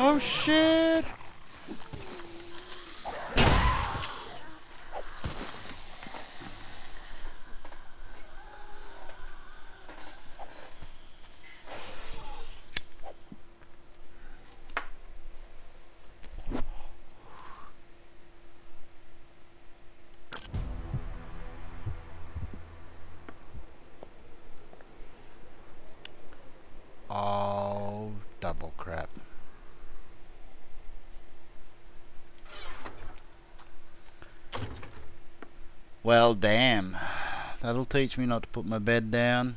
Oh shit! Well, damn. That'll teach me not to put my bed down.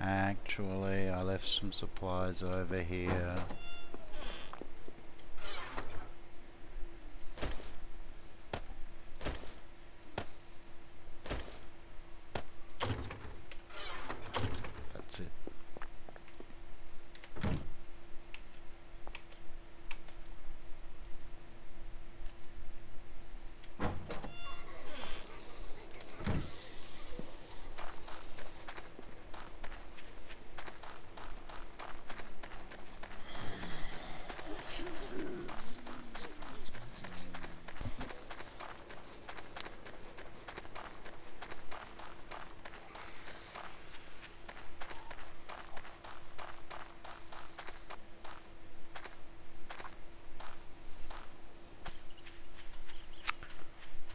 Actually, I left some supplies over here. That's it.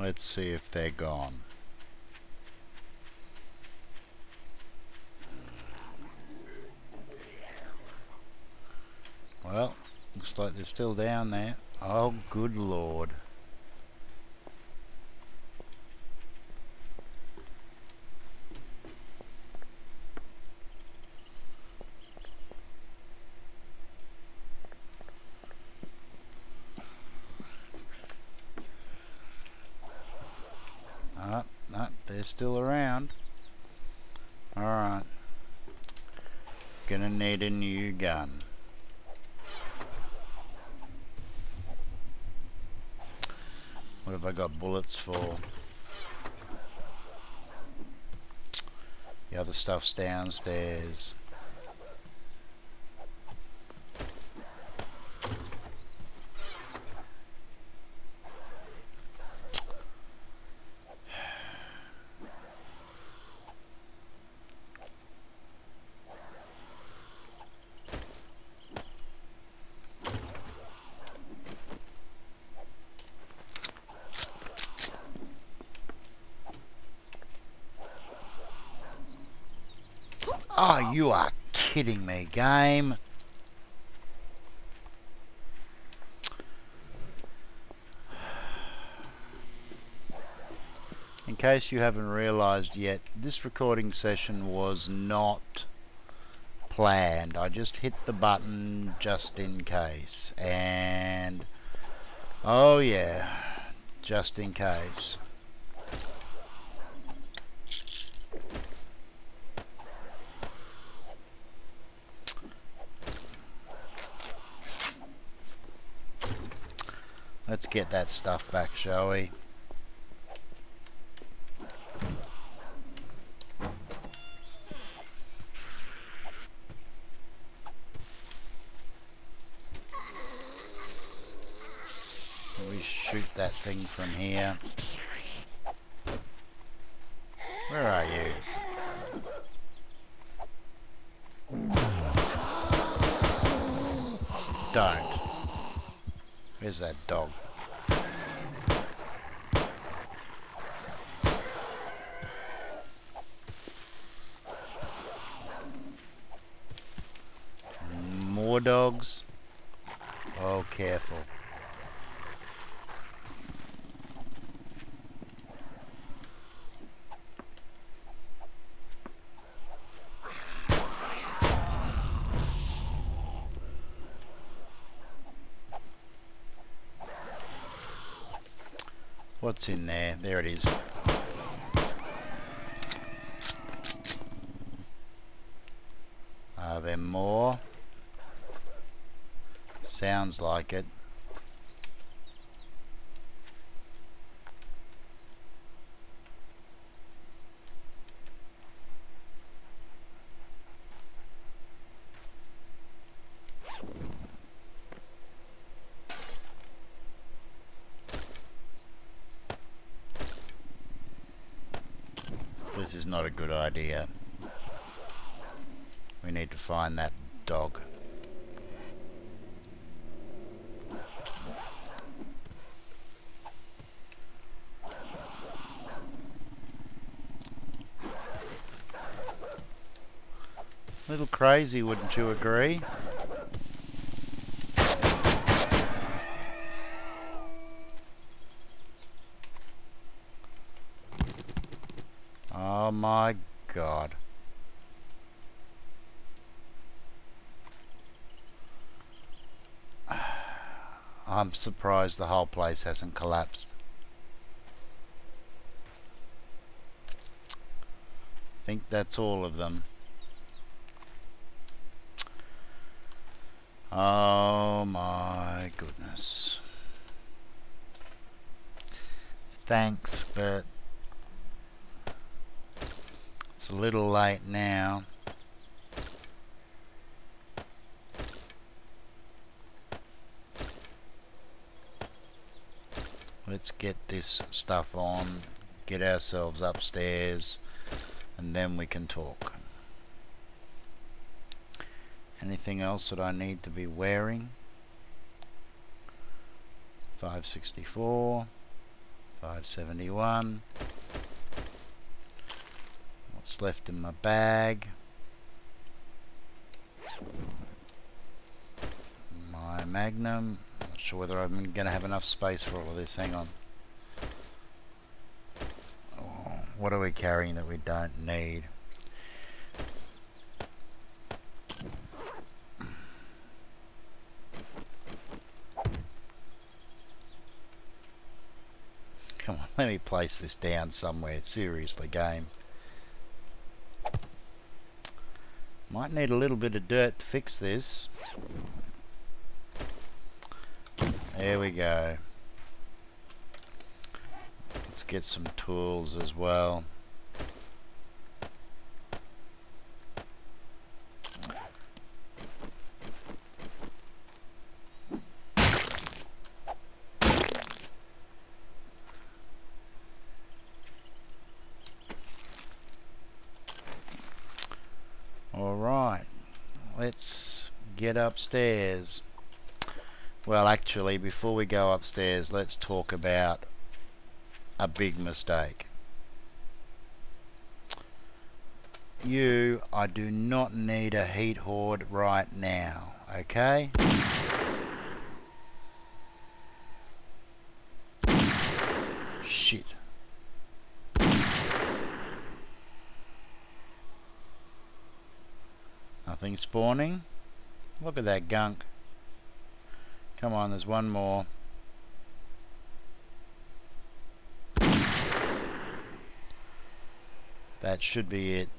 Let's see if they're gone. Well, looks like they're still down there. Oh, good lord. Still around. Alright. Gonna need a new gun. What have I got bullets for? The other stuff's downstairs. Oh, you are kidding me, game. In case you haven't realized yet, this recording session was not planned. I just hit the button just in case. And, oh yeah, just in case. Let's get that stuff back, shall we shoot that thing from here. Where are you? Don't. Where's that dog? More dogs. Oh, careful. What's in there? There it is. Are there more? Sounds like it. This is not a good idea. We need to find that dog. Little crazy, wouldn't you agree? Oh my god. I'm surprised the whole place hasn't collapsed. I think that's all of them. Oh my goodness. Thanks, but it's a little late now. Let's get this stuff on, get ourselves upstairs, and then we can talk. Anything else that I need to be wearing? 564, 571. What's left in my bag? My Magnum. Not sure whether I'm going to have enough space for all of this. Hang on. Oh, what are we carrying that we don't need? Come on, let me place this down somewhere. Seriously, game. Might need a little bit of dirt to fix this. There we go. Let's get some tools as well. Alright, let's upstairs. Well, actually, before we go upstairs, let's talk about a big mistake. You, I do not need a heat horde right now, okay? Shit. Nothing spawning. Look at that gunk. Come on, there's one more. That should be it.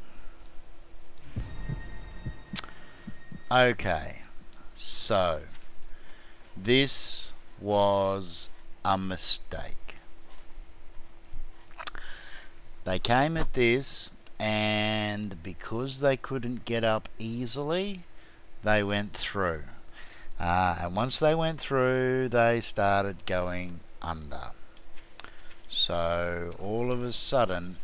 Okay, so this was a mistake. They came at this and because they couldn't get up easily, they went through. Uh, and once they went through, they started going under. So all of a sudden,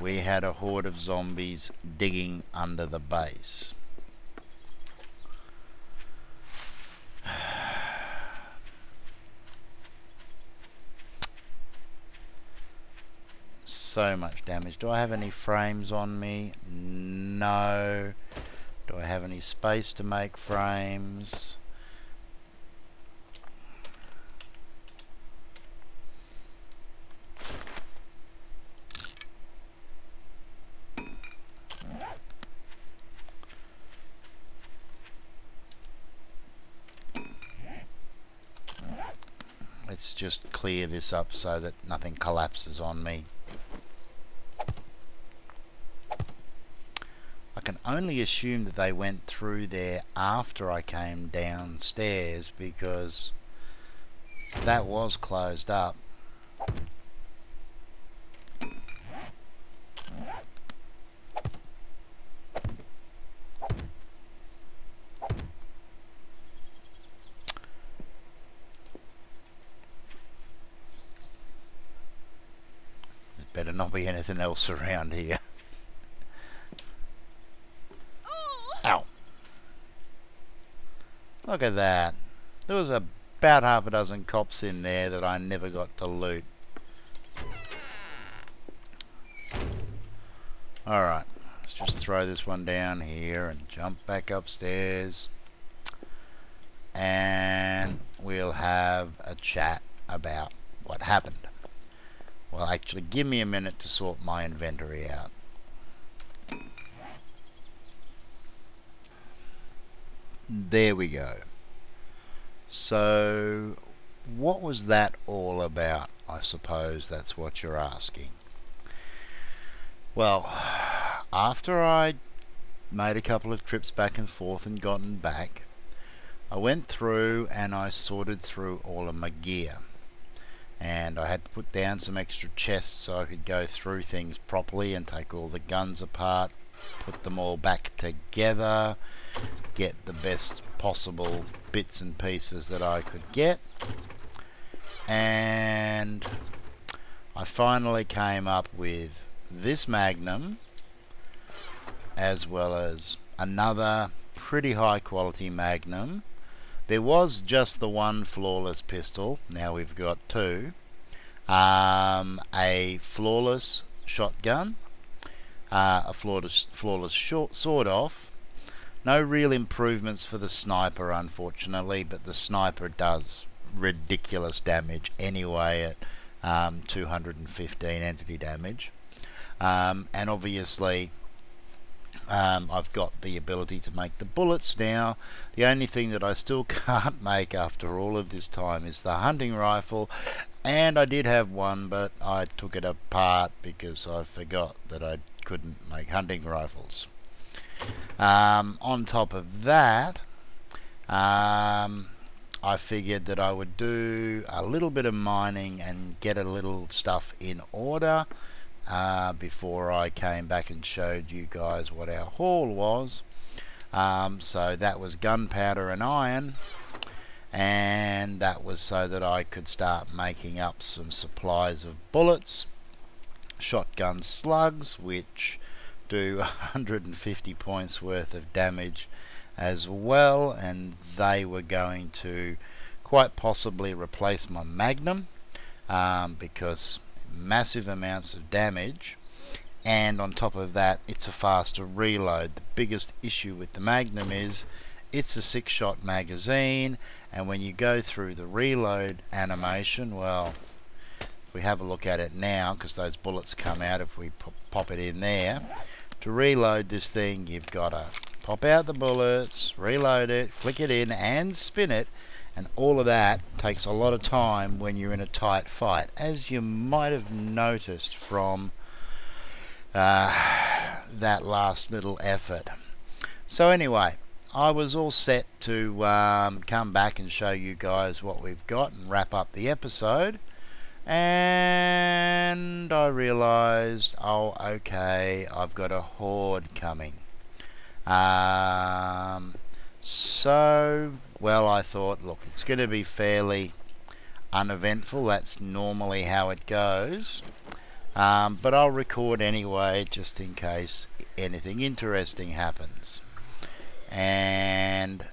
we had a horde of zombies digging under the base. so much damage. Do I have any frames on me? No. Do I have any space to make frames? Let's just clear this up so that nothing collapses on me. can only assume that they went through there after I came downstairs because that was closed up. better not be anything else around here. Look at that. There was about half a dozen cops in there that I never got to loot. Alright, let's just throw this one down here and jump back upstairs. And we'll have a chat about what happened. Well, actually, give me a minute to sort my inventory out. There we go. So, what was that all about? I suppose that's what you're asking. Well, after I made a couple of trips back and forth and gotten back, I went through and I sorted through all of my gear. And I had to put down some extra chests so I could go through things properly and take all the guns apart, put them all back together, get the best possible bits and pieces that I could get. And I finally came up with this Magnum as well as another pretty high quality Magnum. There was just the one flawless pistol, now we've got two. Um, a flawless shotgun, uh, a flawless, flawless short, sawed off, no real improvements for the sniper, unfortunately, but the sniper does ridiculous damage anyway at um, 215 entity damage. Um, and obviously, um, I've got the ability to make the bullets now. The only thing that I still can't make after all of this time is the hunting rifle. And I did have one, but I took it apart because I forgot that I couldn't make hunting rifles. Um, on top of that, um, I figured that I would do a little bit of mining and get a little stuff in order uh, before I came back and showed you guys what our haul was. Um, so that was gunpowder and iron and that was so that I could start making up some supplies of bullets, shotgun slugs, which do 150 points worth of damage as well and they were going to quite possibly replace my Magnum um, because massive amounts of damage and on top of that it's a faster reload. The biggest issue with the Magnum is it's a six shot magazine and when you go through the reload animation well we have a look at it now because those bullets come out if we pop it in there to reload this thing, you've got to pop out the bullets, reload it, flick it in, and spin it. And all of that takes a lot of time when you're in a tight fight, as you might have noticed from uh, that last little effort. So anyway, I was all set to um, come back and show you guys what we've got and wrap up the episode and I realized oh okay I've got a horde coming um, so well I thought look it's going to be fairly uneventful. That's normally how it goes. Um, but I'll record anyway just in case anything interesting happens. And,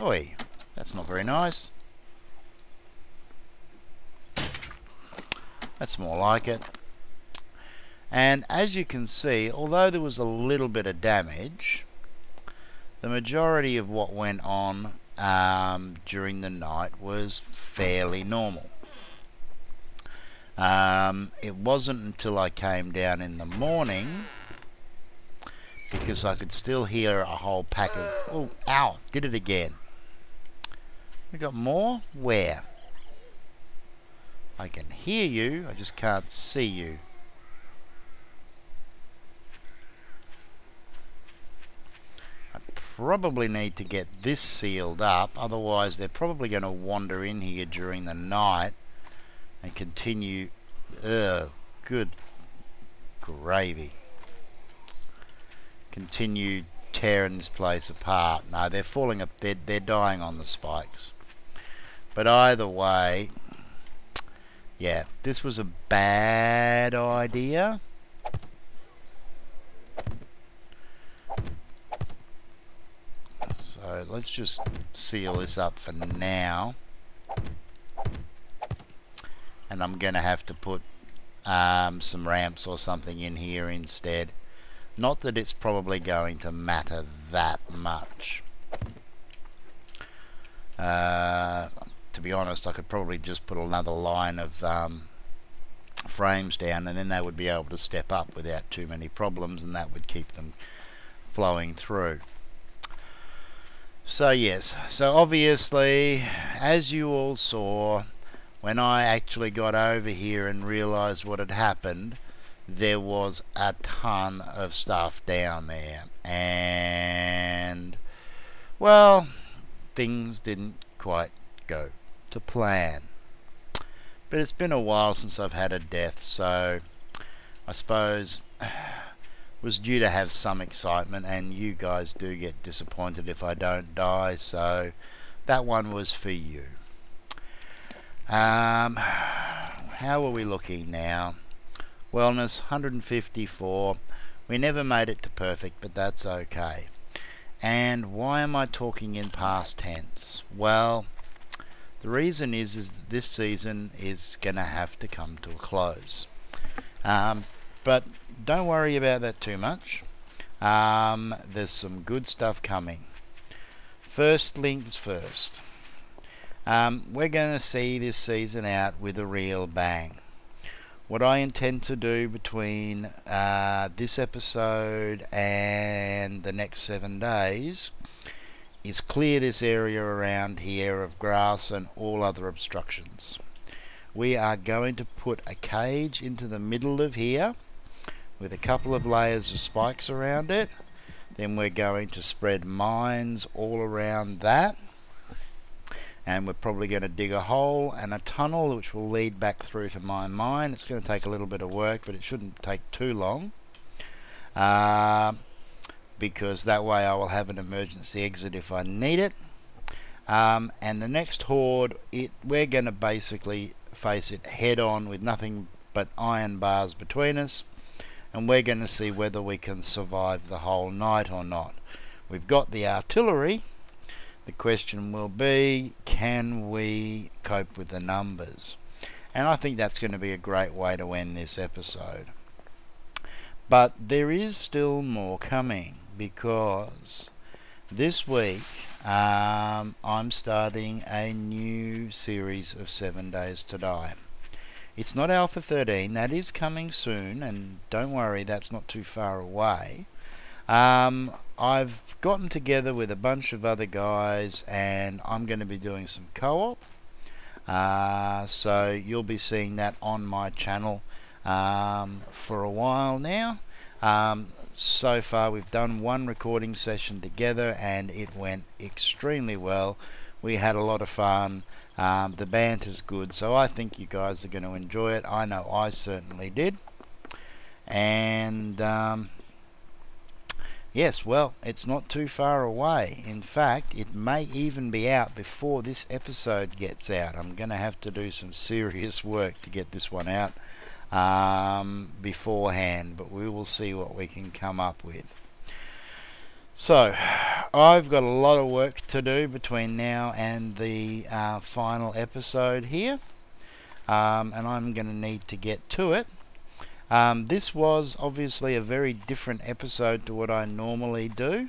oi, that's not very nice. That's more like it. And as you can see, although there was a little bit of damage, the majority of what went on um, during the night was fairly normal. Um, it wasn't until I came down in the morning because I could still hear a whole pack of... Oh, ow, did it again. We got more? Where? I can hear you, I just can't see you. I probably need to get this sealed up, otherwise they're probably going to wander in here during the night and continue. Ugh, good gravy. Continue tearing this place apart. No, they're falling up. They're, they're dying on the spikes. But either way, yeah, this was a bad idea. So let's just seal this up for now. And I'm going to have to put um, some ramps or something in here instead. Not that it's probably going to matter that much. Uh, to be honest, I could probably just put another line of um, frames down and then they would be able to step up without too many problems and that would keep them flowing through. So yes, so obviously, as you all saw, when I actually got over here and realized what had happened, there was a ton of stuff down there. And, well, things didn't quite go to plan. But it's been a while since I've had a death, so I suppose was due to have some excitement, and you guys do get disappointed if I don't die, so that one was for you. Um, how are we looking now? Wellness 154. We never made it to perfect, but that's okay. And why am I talking in past tense? Well, the reason is is that this season is going to have to come to a close. Um, but don't worry about that too much. Um, there's some good stuff coming. First things first. Um, we're going to see this season out with a real bang. What I intend to do between uh, this episode and the next seven days is clear this area around here of grass and all other obstructions. We are going to put a cage into the middle of here with a couple of layers of spikes around it. Then we're going to spread mines all around that. And we're probably going to dig a hole and a tunnel which will lead back through to my mine. It's going to take a little bit of work, but it shouldn't take too long. Uh, because that way I will have an emergency exit if I need it. Um, and the next horde, it we're going to basically face it head on with nothing but iron bars between us. And we're going to see whether we can survive the whole night or not. We've got the artillery. The question will be, can we cope with the numbers? And I think that's going to be a great way to end this episode. But there is still more coming because this week um, I'm starting a new series of Seven Days to Die. It's not Alpha 13, that is coming soon, and don't worry, that's not too far away. Um, I've gotten together with a bunch of other guys, and I'm going to be doing some co op. Uh, so you'll be seeing that on my channel um, for a while now. Um, so far we've done one recording session together and it went extremely well we had a lot of fun um, the band is good so I think you guys are going to enjoy it I know I certainly did and um, Yes, well, it's not too far away. In fact, it may even be out before this episode gets out. I'm going to have to do some serious work to get this one out um, beforehand, but we will see what we can come up with. So, I've got a lot of work to do between now and the uh, final episode here, um, and I'm going to need to get to it. Um, this was obviously a very different episode to what I normally do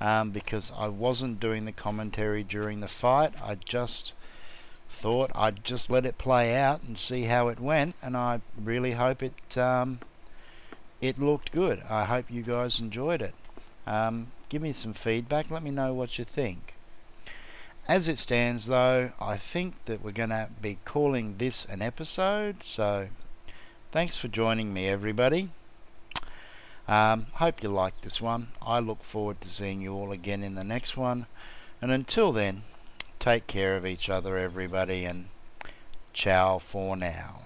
um, because I wasn't doing the commentary during the fight. I just thought I'd just let it play out and see how it went, and I really hope it um, it looked good. I hope you guys enjoyed it. Um, give me some feedback. Let me know what you think. As it stands, though, I think that we're going to be calling this an episode. So Thanks for joining me, everybody. Um, hope you liked this one. I look forward to seeing you all again in the next one. And until then, take care of each other, everybody, and ciao for now.